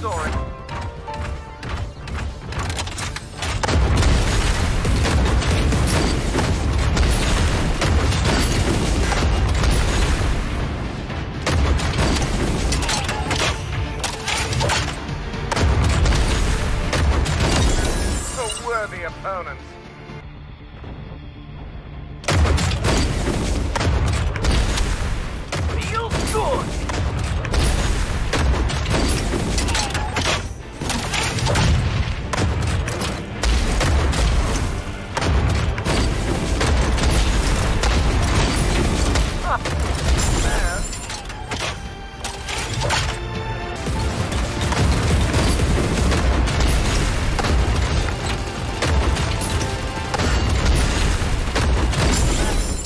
storage. Worthy opponents.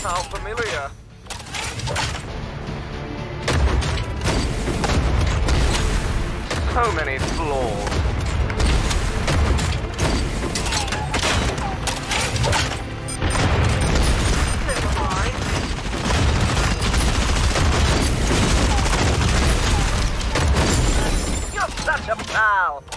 Familiar. So many flaws. You're such a pal.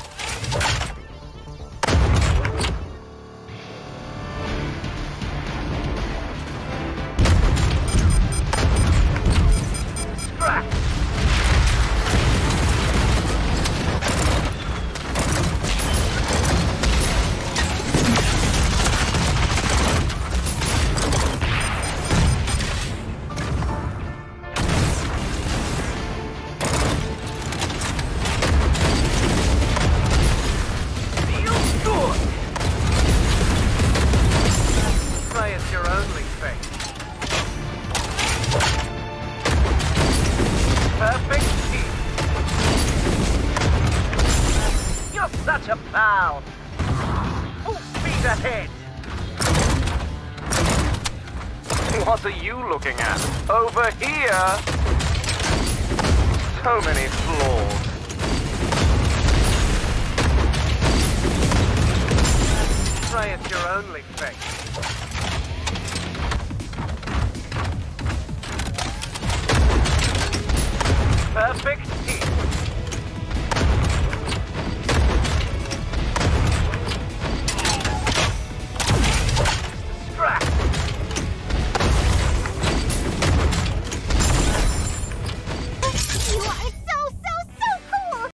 Such a pal. Full speed ahead. What are you looking at? Over here. So many flaws.